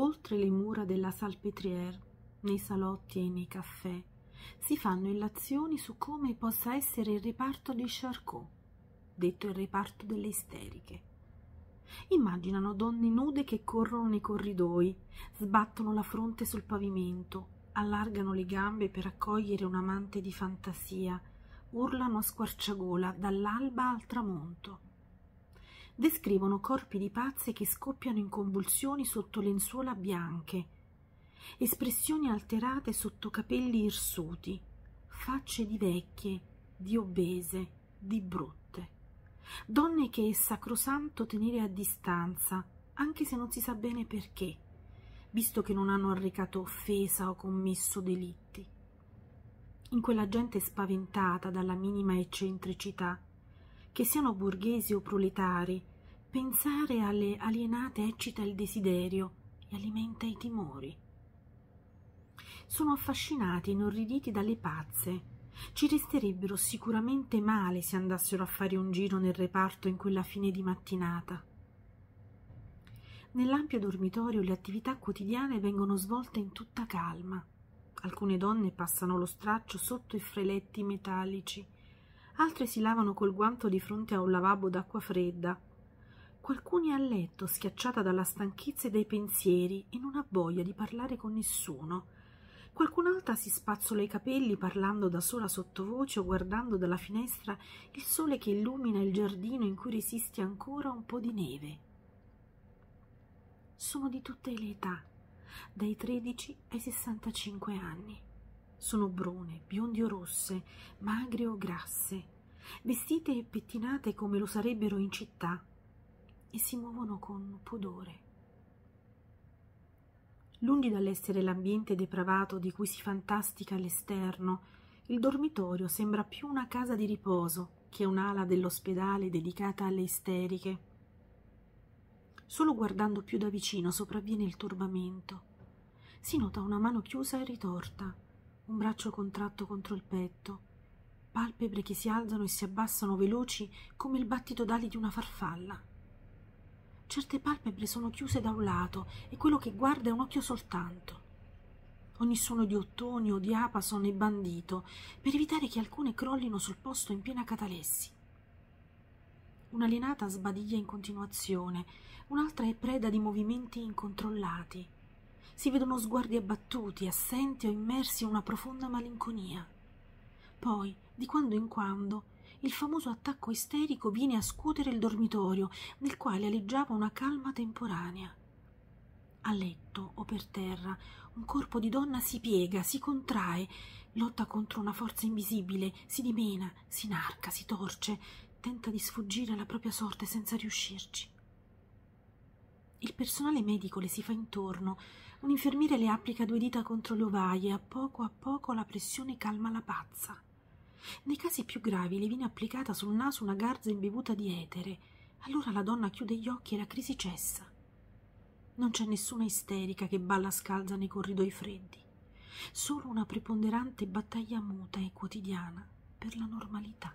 Oltre le mura della Salpêtrière, nei salotti e nei caffè, si fanno illazioni su come possa essere il reparto di Charcot, detto il reparto delle isteriche. Immaginano donne nude che corrono nei corridoi, sbattono la fronte sul pavimento, allargano le gambe per accogliere un amante di fantasia, urlano a squarciagola dall'alba al tramonto. Descrivono corpi di pazze che scoppiano in convulsioni sotto lenzuola bianche, espressioni alterate sotto capelli irsuti, facce di vecchie, di obese, di brutte. Donne che è sacrosanto tenere a distanza, anche se non si sa bene perché, visto che non hanno arrecato offesa o commesso delitti. In quella gente spaventata dalla minima eccentricità, che siano borghesi o proletari, pensare alle alienate eccita il desiderio e alimenta i timori sono affascinati e inorriditi dalle pazze. Ci resterebbero sicuramente male se andassero a fare un giro nel reparto in quella fine di mattinata. Nell'ampio dormitorio le attività quotidiane vengono svolte in tutta calma. Alcune donne passano lo straccio sotto i freletti metallici, altre si lavano col guanto di fronte a un lavabo d'acqua fredda. Qualcuna è a letto, schiacciata dalla stanchezza e dai pensieri, e non ha voglia di parlare con nessuno Qualcun'altra si spazzola i capelli parlando da sola sottovoce o guardando dalla finestra il sole che illumina il giardino in cui resiste ancora un po' di neve. Sono di tutte le età, dai 13 ai 65 anni. Sono brune, biondi o rosse, magre o grasse, vestite e pettinate come lo sarebbero in città e si muovono con pudore. Lungi dall'essere l'ambiente depravato di cui si fantastica all'esterno, il dormitorio sembra più una casa di riposo che un'ala dell'ospedale dedicata alle isteriche. Solo guardando più da vicino sopravviene il turbamento. Si nota una mano chiusa e ritorta, un braccio contratto contro il petto, palpebre che si alzano e si abbassano veloci come il battito d'ali di una farfalla. Certe palpebre sono chiuse da un lato e quello che guarda è un occhio soltanto. Ogni suono di ottoni o di apason è bandito per evitare che alcune crollino sul posto in piena catalessi. Un'alienata sbadiglia in continuazione, un'altra è preda di movimenti incontrollati. Si vedono sguardi abbattuti, assenti o immersi in una profonda malinconia. Poi, di quando in quando, il famoso attacco isterico viene a scuotere il dormitorio, nel quale aleggiava una calma temporanea. A letto o per terra un corpo di donna si piega, si contrae, lotta contro una forza invisibile, si dimena, si inarca, si torce, tenta di sfuggire alla propria sorte senza riuscirci. Il personale medico le si fa intorno, un infermiere le applica due dita contro le ovaie, a poco a poco la pressione calma la pazza. Nei casi più gravi le viene applicata sul naso una garza imbevuta di etere. Allora la donna chiude gli occhi e la crisi cessa. Non c'è nessuna isterica che balla scalza nei corridoi freddi. Solo una preponderante battaglia muta e quotidiana per la normalità.